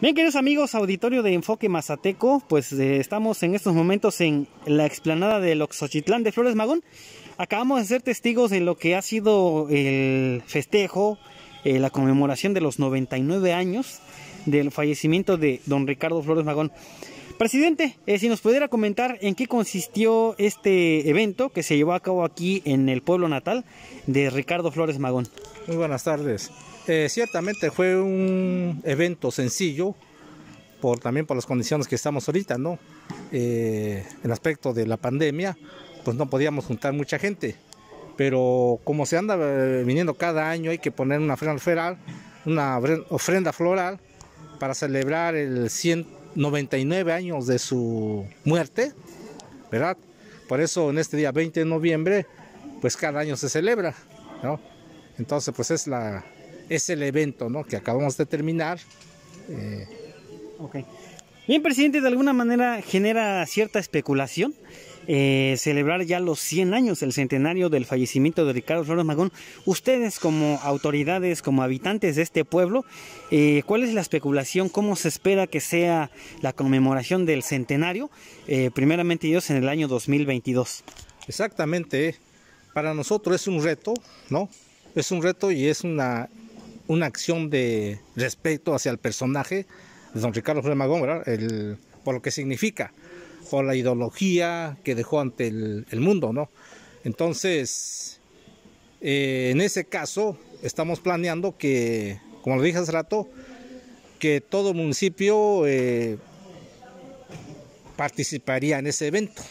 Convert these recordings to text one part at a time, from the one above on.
Bien, queridos amigos, auditorio de Enfoque Mazateco, pues eh, estamos en estos momentos en la explanada del Oxochitlán de Flores Magón. Acabamos de ser testigos de lo que ha sido el festejo, eh, la conmemoración de los 99 años del fallecimiento de don Ricardo Flores Magón. Presidente, eh, si nos pudiera comentar en qué consistió este evento que se llevó a cabo aquí en el pueblo natal de Ricardo Flores Magón. Muy buenas tardes. Eh, ciertamente fue un evento sencillo, por, también por las condiciones que estamos ahorita, ¿no? Eh, en aspecto de la pandemia, pues no podíamos juntar mucha gente. Pero como se anda eh, viniendo cada año, hay que poner una ofrenda floral, una ofrenda floral para celebrar el 199 años de su muerte, ¿verdad? Por eso en este día 20 de noviembre, pues cada año se celebra, ¿no? Entonces, pues es la, es el evento ¿no? que acabamos de terminar. Eh. Bien, presidente, de alguna manera genera cierta especulación eh, celebrar ya los 100 años, el centenario del fallecimiento de Ricardo Flores Magón. Ustedes como autoridades, como habitantes de este pueblo, eh, ¿cuál es la especulación? ¿Cómo se espera que sea la conmemoración del centenario? primeramente Dios en el año 2022. Exactamente, para nosotros es un reto, ¿no? Es un reto y es una una acción de respeto hacia el personaje de don Ricardo Flores Magón, El, por lo que significa, la ideología que dejó ante el, mundo, ¿no? Entonces, eh, en ese caso, estamos planeando que, como lo dije hace rato, que todo municipio eh, participaría en ese evento.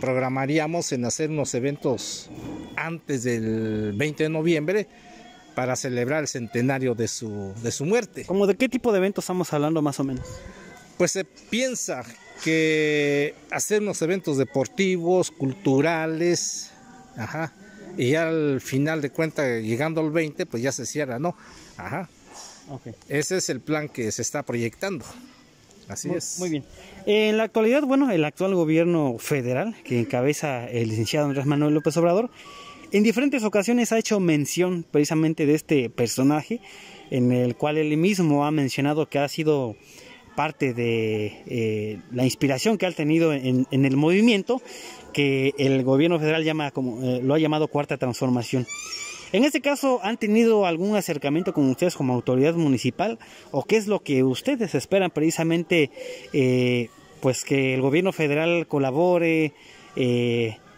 Programaríamos en hacer unos eventos antes del 20 de noviembre para celebrar el centenario de su, de su muerte. ¿Cómo de qué tipo de eventos estamos hablando más o menos? Pues se piensa que hacer unos eventos deportivos, culturales, ajá, y ya al final de cuentas, llegando al 20, pues ya se cierra, ¿no? Ajá. Okay. Ese es el plan que se está proyectando. Así es. Muy bien. En la actualidad, bueno, el actual gobierno federal que encabeza el licenciado Andrés Manuel López Obrador en diferentes ocasiones ha hecho mención precisamente de este personaje, en el cual él mismo ha mencionado que ha sido parte de eh, la inspiración que ha tenido en, el movimiento que el gobierno federal llama como eh, lo ha llamado cuarta transformación. En este caso, ¿han tenido algún acercamiento con ustedes como autoridad municipal? ¿O qué es lo que ustedes esperan precisamente, eh, pues que el gobierno federal colabore,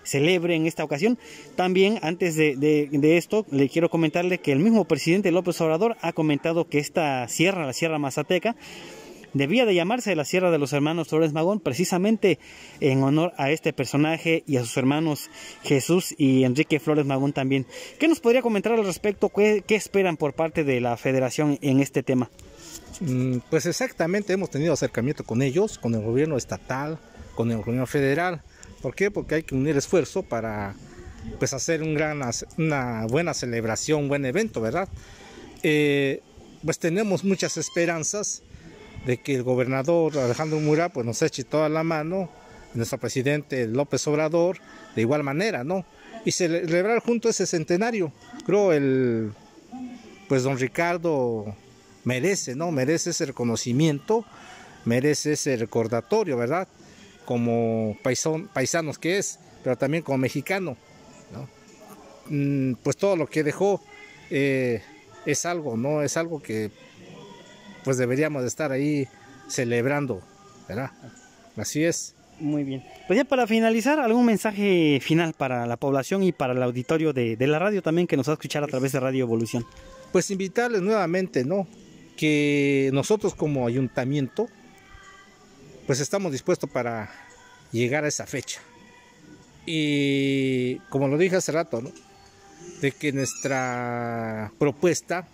celebre en esta ocasión. También antes de, esto le quiero comentarle que el mismo presidente López Obrador ha comentado que esta sierra, la Sierra Mazateca, debía de llamarse la Sierra de los Hermanos Flores Magón, precisamente en honor a este personaje y a sus hermanos Jesús y Enrique Flores Magón también. ¿Qué nos podría comentar al respecto? ¿Qué, qué esperan por parte de la federación en este tema? Mm, pues exactamente, hemos tenido acercamiento con ellos, con el gobierno estatal, con el gobierno federal. ¿Por qué? Porque hay que unir esfuerzo para pues hacer un gran, una buena celebración, un buen evento, ¿verdad? Eh, pues tenemos muchas esperanzas de que el gobernador Alejandro Mura pues nos eche toda la mano, nuestro presidente López Obrador, de igual manera, ¿no? Y celebrar junto ese centenario. Creo el pues don Ricardo merece, ¿no? Merece ese reconocimiento, merece ese recordatorio, ¿verdad? como paisanos que es, pero también como mexicano. Mm, pues todo lo que dejó eh, es algo, ¿no? Es algo que pues deberíamos de estar ahí celebrando, ¿verdad? Así es. Muy bien. Pues ya para finalizar, algún mensaje final para la población y para el auditorio de, de la radio también que nos va a escuchar a través de Radio Evolución. Pues invitarles nuevamente, ¿no? Que nosotros como ayuntamiento pues estamos dispuestos para llegar a esa fecha. Y como lo dije hace rato, ¿no? de que nuestra propuesta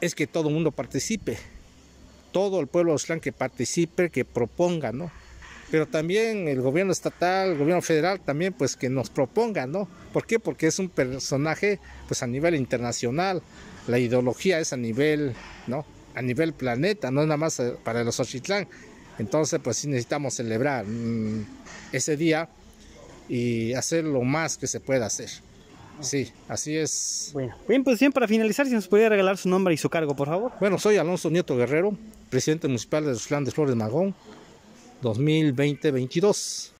es que todo el mundo participe, todo el pueblo de que participe, que proponga, ¿no? Pero también el gobierno estatal, el gobierno federal también pues que nos proponga, ¿no? ¿Por qué? Porque es un personaje pues a nivel internacional, la ideología es a nivel, ¿no? A nivel planeta, no es nada más eh, para los Ochitlán, entonces, pues sí necesitamos celebrar mm, ese día y hacer lo más que se pueda hacer. Sí, así es. Bueno, bien, pues bien, para finalizar, si nos podría regalar su nombre y su cargo, por favor. Bueno, soy Alonso Nieto Guerrero, presidente municipal de los Flandes Flores Magón, 2020-22.